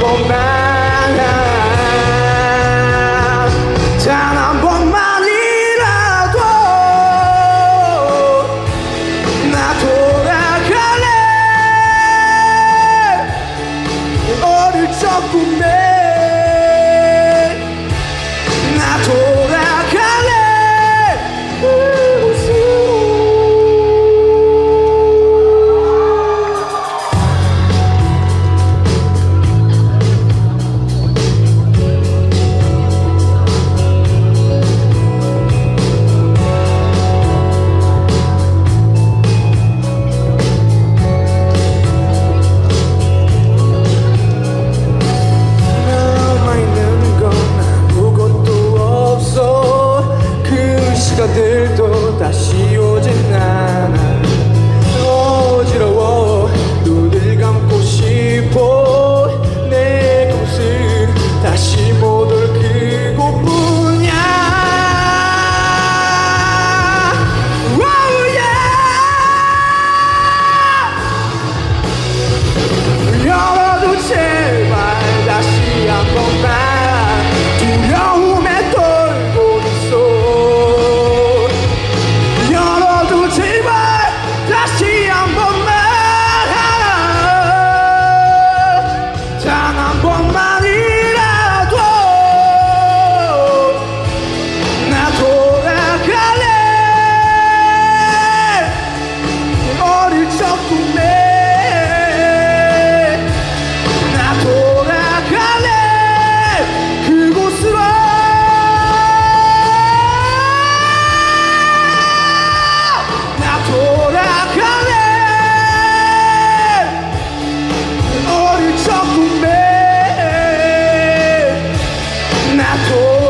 go back. gato.